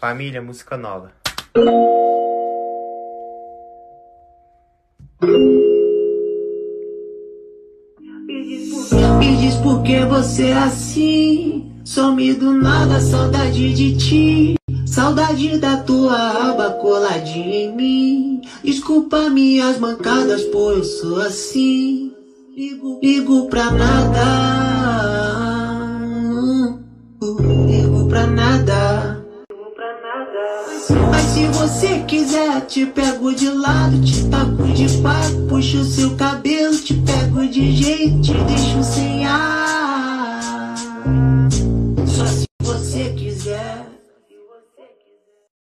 Família, música nova. Me diz por que você é assim Some do nada, saudade de ti. Saudade da tua aba coladinha em mim. Desculpa minhas mancadas, pois eu sou assim. Ligo, ligo pra nada. Ligo pra nada mas se você quiser, te pego de lado, te taco de quatro, puxo seu cabelo, te pego de jeito, te deixo sem ar. Só se você quiser.